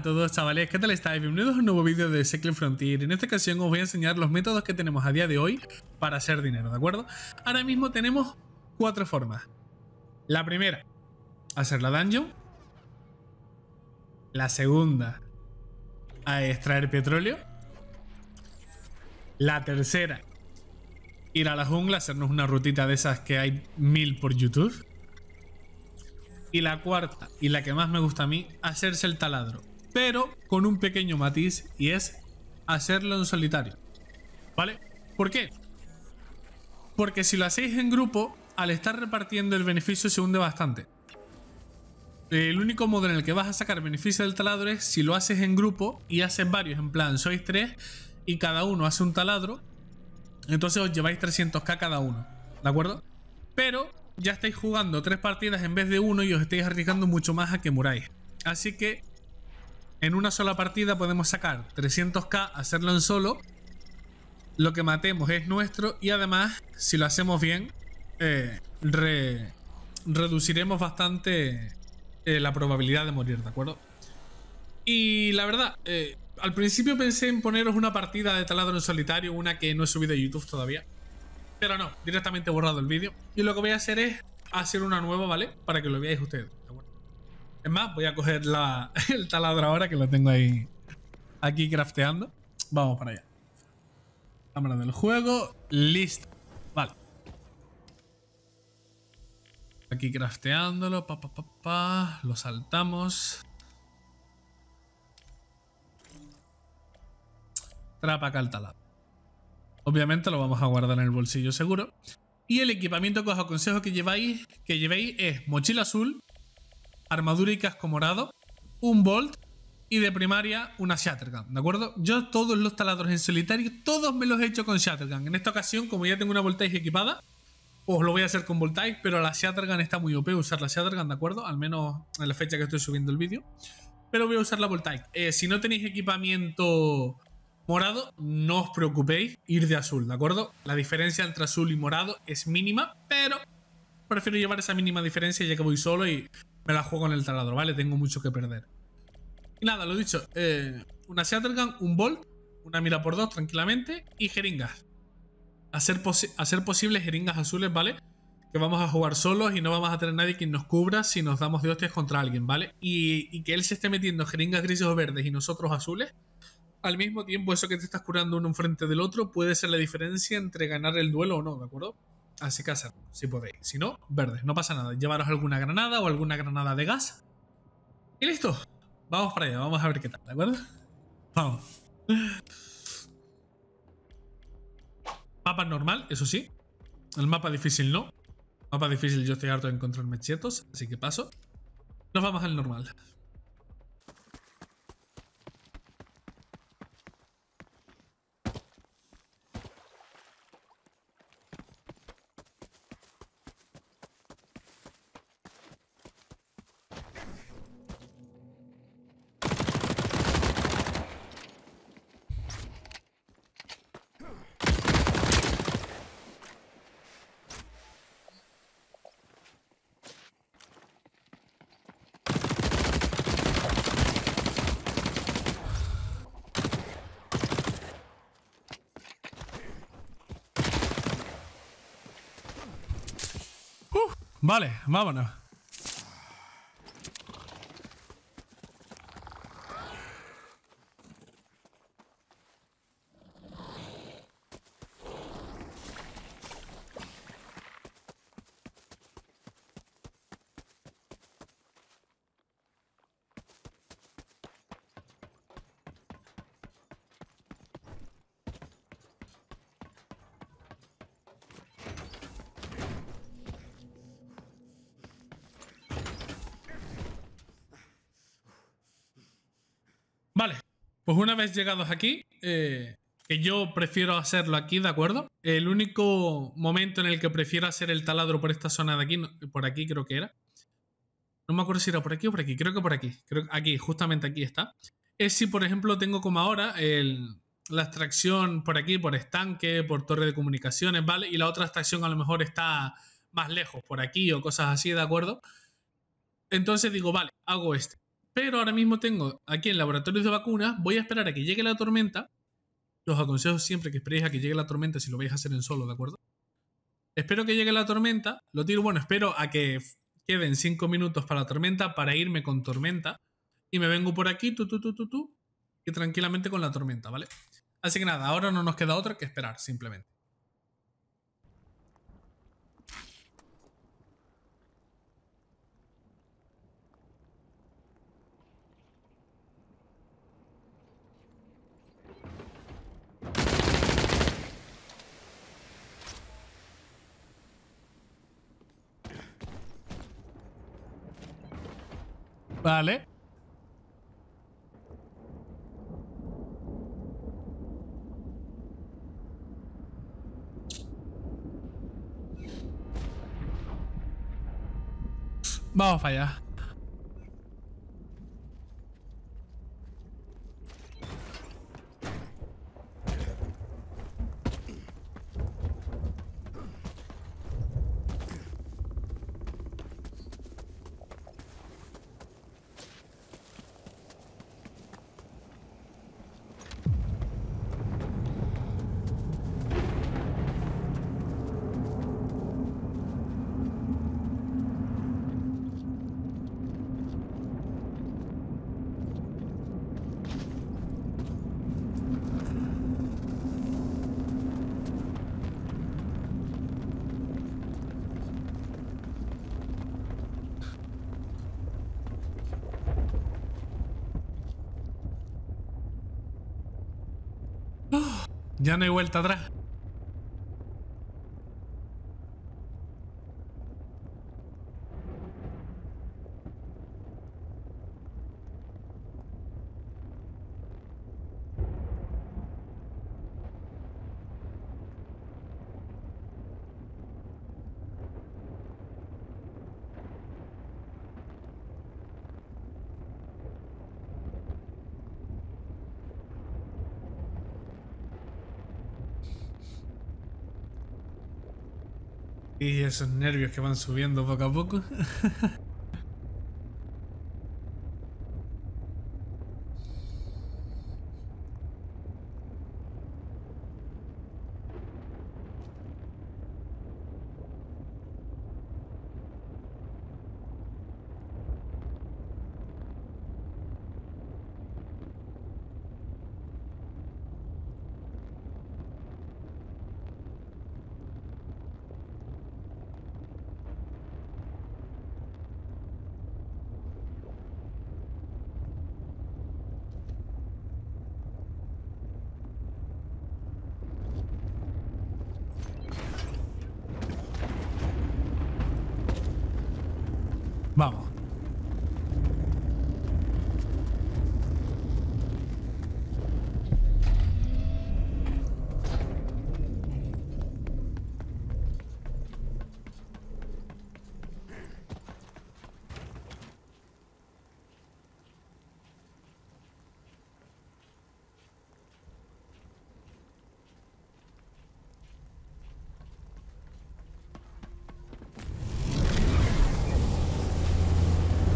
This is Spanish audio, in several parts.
a todos chavales, ¿qué tal estáis? Bienvenidos a un nuevo vídeo de Secret Frontier. En esta ocasión os voy a enseñar los métodos que tenemos a día de hoy para hacer dinero, ¿de acuerdo? Ahora mismo tenemos cuatro formas. La primera, hacer la dungeon. La segunda, a extraer petróleo. La tercera, ir a la jungla, hacernos una rutita de esas que hay mil por YouTube. Y la cuarta, y la que más me gusta a mí, hacerse el taladro. Pero con un pequeño matiz y es hacerlo en solitario. ¿Vale? ¿Por qué? Porque si lo hacéis en grupo, al estar repartiendo el beneficio se hunde bastante. El único modo en el que vas a sacar beneficio del taladro es si lo haces en grupo y haces varios, en plan, sois tres y cada uno hace un taladro, entonces os lleváis 300k cada uno, ¿de acuerdo? Pero ya estáis jugando tres partidas en vez de uno y os estáis arriesgando mucho más a que muráis. Así que en una sola partida podemos sacar 300k, hacerlo en solo. Lo que matemos es nuestro y además, si lo hacemos bien, eh, reduciremos bastante eh, la probabilidad de morir, ¿de acuerdo? Y la verdad, eh, al principio pensé en poneros una partida de taladro en solitario, una que no he subido a YouTube todavía. Pero no, directamente he borrado el vídeo. Y lo que voy a hacer es hacer una nueva, ¿vale? Para que lo veáis ustedes. Es más, voy a coger el taladro ahora que lo tengo ahí aquí crafteando. Vamos para allá. Cámara del juego. Listo. Vale. Aquí crafteándolo. Pa. Lo saltamos. Trapa acá el taladro. Obviamente lo vamos a guardar en el bolsillo seguro. Y el equipamiento que os aconsejo que lleváis, que llevéis es mochila azul, armadura y casco morado, un bolt y de primaria una Shattergun, ¿de acuerdo? Yo todos los taladros en solitario, todos me los he hecho con Shattergun. En esta ocasión, como ya tengo una Voltage equipada, os lo voy a hacer con Voltage, pero la Shattergun está muy OP usar la Shattergun, ¿de acuerdo? Al menos en la fecha que estoy subiendo el vídeo. Pero voy a usar la Voltage. Eh, si no tenéis equipamiento morado, no os preocupéis, ir de azul, ¿de acuerdo? La diferencia entre azul y morado es mínima, pero prefiero llevar esa mínima diferencia ya que voy solo y me la juego en el taladro, ¿vale? Tengo mucho que perder. Y nada, lo dicho, eh, una Shattergun, un Bolt, una mira por dos tranquilamente y jeringas. Hacer, hacer posible jeringas azules, ¿vale? Que vamos a jugar solos y no vamos a tener nadie quien nos cubra si nos damos de hostias contra alguien, ¿vale? Y, y que él se esté metiendo jeringas grises o verdes y nosotros azules al mismo tiempo eso que te estás curando uno enfrente del otro puede ser la diferencia entre ganar el duelo o no, ¿de acuerdo? Así que hacerlo, si podéis. Si no, verdes, no pasa nada. Llevaros alguna granada o alguna granada de gas. Y listo. Vamos para allá, vamos a ver qué tal, ¿de acuerdo? Vamos. Mapa normal, eso sí. El mapa difícil no. Mapa difícil yo estoy harto de encontrarme chetos, así que paso. Nos vamos al normal. Vale, vámonos. Vale, pues una vez llegados aquí, eh, que yo prefiero hacerlo aquí, ¿de acuerdo? El único momento en el que prefiero hacer el taladro por esta zona de aquí, por aquí creo que era. No me acuerdo si era por aquí o por aquí, creo que por aquí. Creo que aquí, justamente aquí está. Es si, por ejemplo, tengo como ahora la extracción por aquí, por estanque, por torre de comunicaciones, ¿vale? Y la otra extracción a lo mejor está más lejos, por aquí o cosas así, ¿de acuerdo? Entonces digo, vale, hago este. Pero ahora mismo tengo aquí en laboratorios de vacunas, voy a esperar a que llegue la tormenta. Os aconsejo siempre que esperéis a que llegue la tormenta si lo vais a hacer en solo, ¿de acuerdo? Espero que llegue la tormenta, lo tiro, bueno, espero a que queden 5 minutos para la tormenta para irme con tormenta y me vengo por aquí, tú, tú, tú, tú, tú, y tranquilamente con la tormenta, ¿vale? Así que nada, ahora no nos queda otra que esperar, simplemente. Vale. Vamos a fallar. Ya no hay vuelta atrás. Y esos nervios que van subiendo poco a poco. Vamos.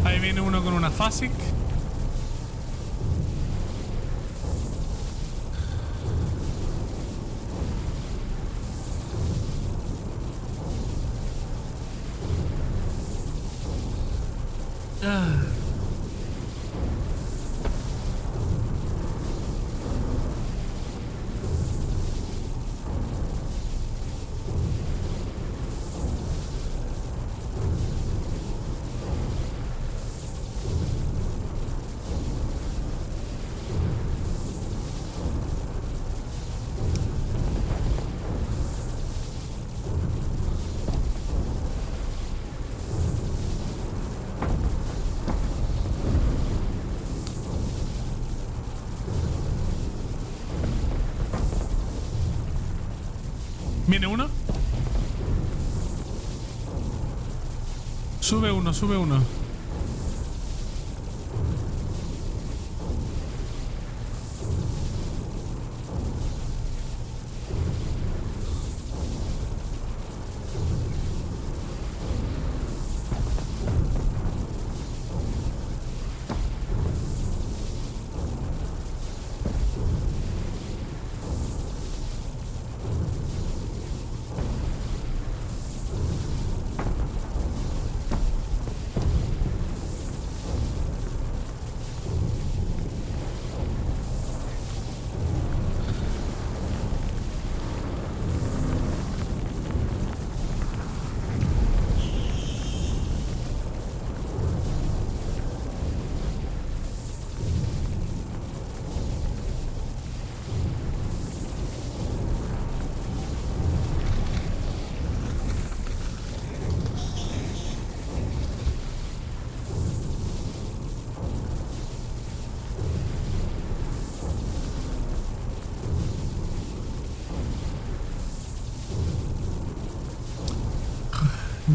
Ahí viene uno con una FASIC. Viene uno. Sube uno, sube uno.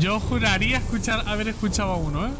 Yo juraría escuchar, haber escuchado a uno, ¿eh?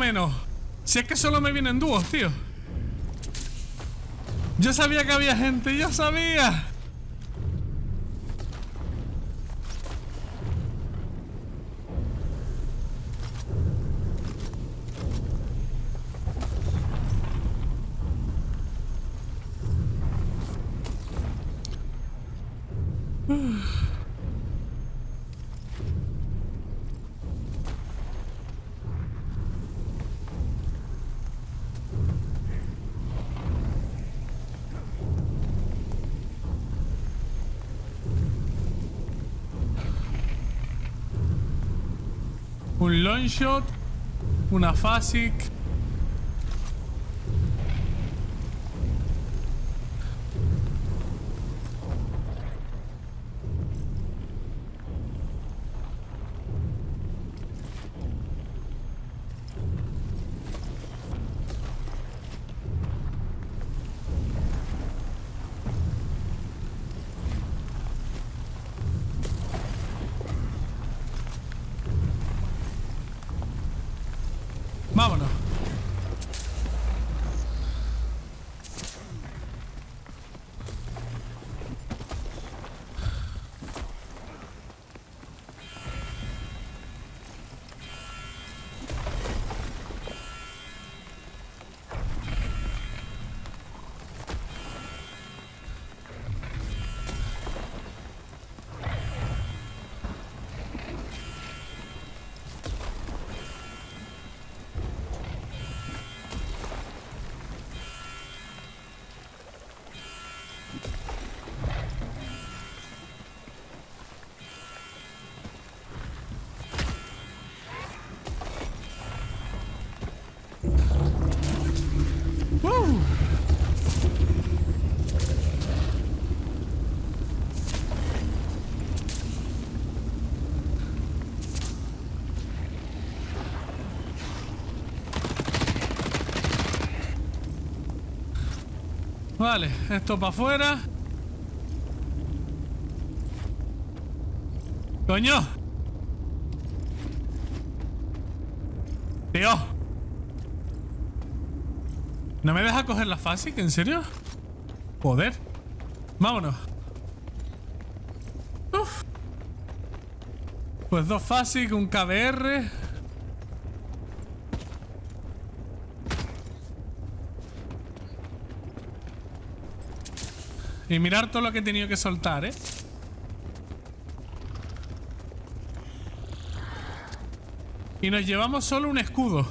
Menos. Si es que solo me vienen dúos, tío. Yo sabía que había gente, yo sabía. Un long shot, una FASIC. Vale, esto para afuera. ¡Coño! ¡Tío! ¿No me deja coger la fase? ¿En serio? Joder. Vámonos. Uf. Pues dos FASIC, un KBR. Y mirar todo lo que he tenido que soltar, ¿eh? Y nos llevamos solo un escudo.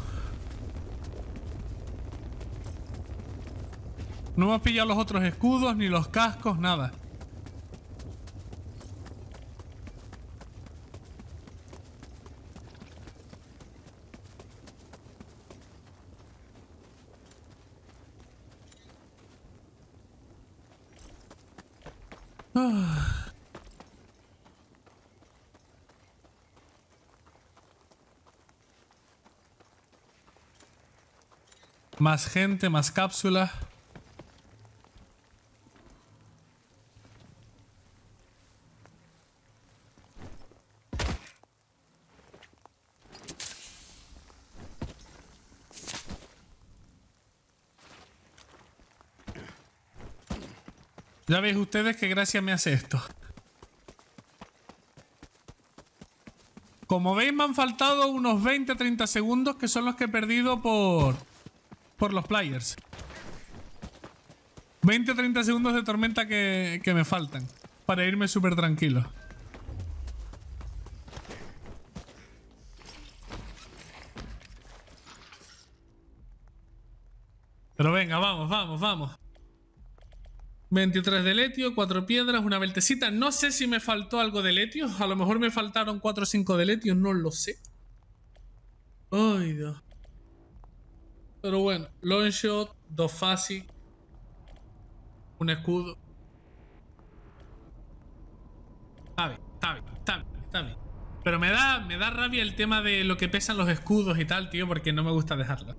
No hemos pillado los otros escudos, ni los cascos, nada. Más gente, más cápsulas. Ya veis ustedes qué gracia me hace esto. Como veis me han faltado unos 20-30 segundos que son los que he perdido por, por los players. 20-30 segundos de tormenta que, que me faltan para irme súper tranquilo. Pero venga, vamos, vamos, vamos. 23 de letio, 4 piedras, una beltecita. No sé si me faltó algo de letio. A lo mejor me faltaron 4 o 5 de letio, no lo sé. Ay, Dios. Pero bueno, long shot, dos fácil. Un escudo. Está bien, está bien, está bien, está bien. Pero me da, me da rabia el tema de lo que pesan los escudos y tal, tío, porque no me gusta dejarlo.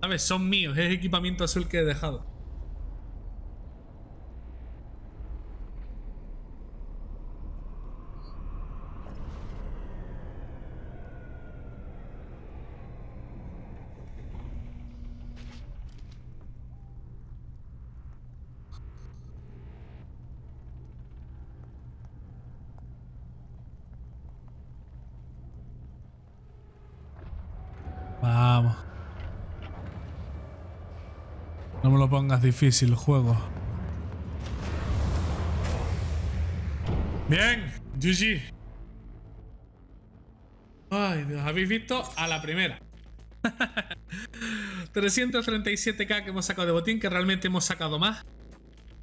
¿Sabes? Son míos, es equipamiento azul que he dejado. Vamos. Pongas difícil, juego. Bien, GG. Ay, Dios, habéis visto a la primera. 337k que hemos sacado de botín, que realmente hemos sacado más.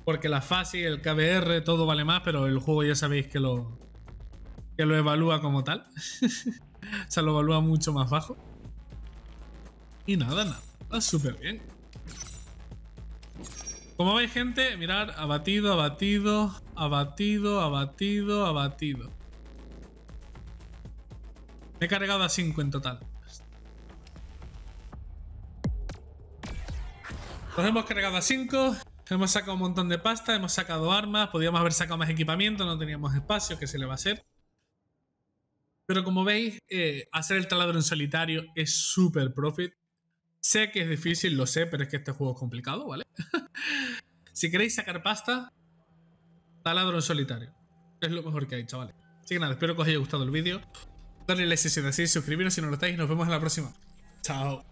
Porque la fácil, el KBR, todo vale más, pero el juego ya sabéis que lo, que lo evalúa como tal. o sea, lo evalúa mucho más bajo. Y nada, nada, súper bien. Como veis, gente, mirar, abatido, abatido, abatido, abatido, abatido. Me he cargado a 5 en total. Nos hemos cargado a 5, hemos sacado un montón de pasta, hemos sacado armas, podíamos haber sacado más equipamiento, no teníamos espacio, que se le va a hacer. Pero como veis, eh, hacer el taladro en solitario es súper profit. Sé que es difícil, lo sé, pero es que este juego es complicado, ¿vale? si queréis sacar pasta, taladro en solitario. Es lo mejor que hay, chavales. Así que nada, espero que os haya gustado el vídeo. Darle like si es así, suscribiros si no lo estáis y nos vemos en la próxima. Chao.